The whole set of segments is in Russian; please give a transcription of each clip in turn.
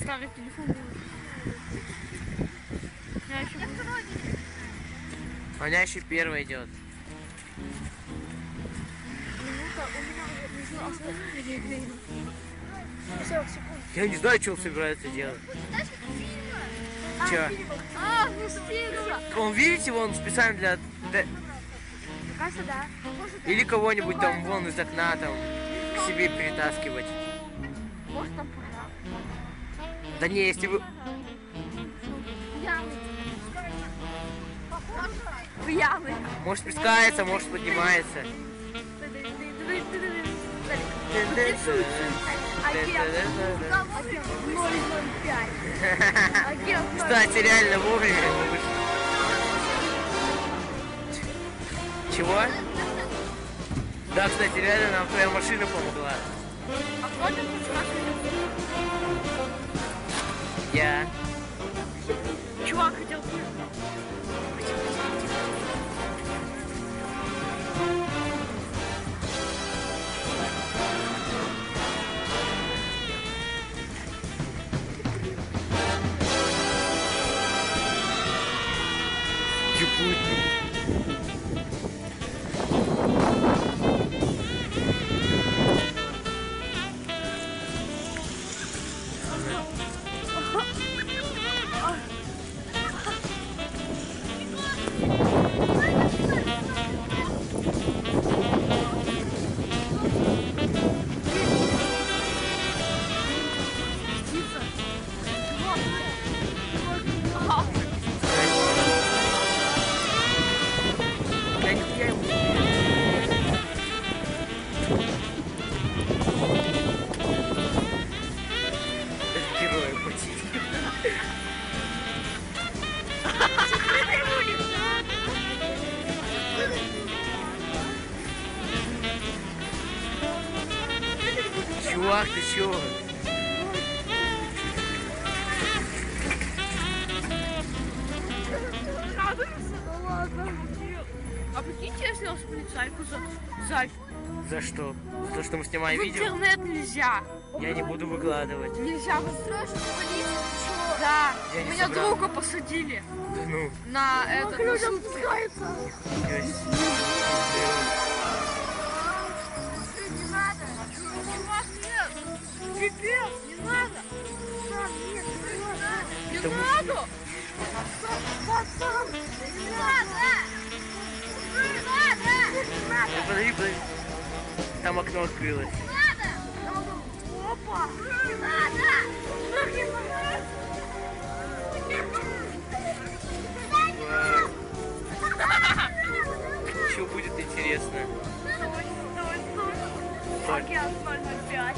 Старый телефон был. Я еще буду. У меня еще первый идет. Минута, у меня уже нужно освободить время. 40 секунд. Я не знаю, что он собирается делать. Че? А, спустился. Он, видите, вон специально для... для- Кажется, да. Или кого-нибудь там вон из окна там к себе перетаскивать. Может там. Да не, если вы... Пьяный. Может спускается, может поднимается. Агент 005. Агент 005. Кстати, реально вовремя. Чего? Да, кстати, реально нам твоя машина помогла. А? Я. Чувак хотел пульт. Ебуть. Чувак, ты чего? А прикиньте, если он с полицайку за... за... За что? За то, что мы снимаем В видео? интернет нельзя. Я не буду выкладывать. Нельзя в Да, Я меня собрал. друга посадили Да ну. на это. на я- Не надо. Чувак, нет. Пипец, не надо. Не надо. Не надо. Подожди, подожди. Там окно открылось. Опа! Не надо! Не надо! Что будет интересно? 005.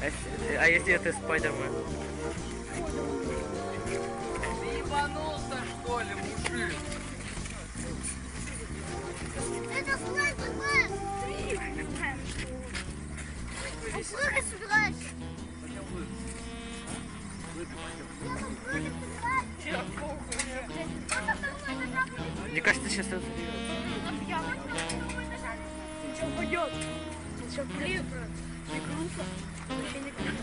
А если- А если это Спайдермен? Сейчас это... Сейчас пойдет. Сейчас пойдет. Не круто. Вообще не круто.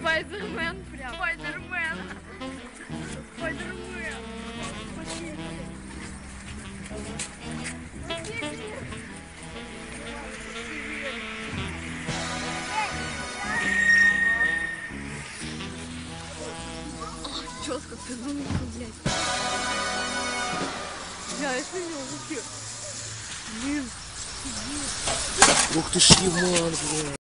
Спайдермен прям. Придумал, блядь. Бля, я понял, вообще. Блин. Ух ты ж, Иван, блин.